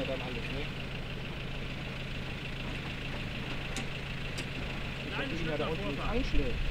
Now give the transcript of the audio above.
ja dann alles, ne? Nein, ich bin ja da unten einschlägt.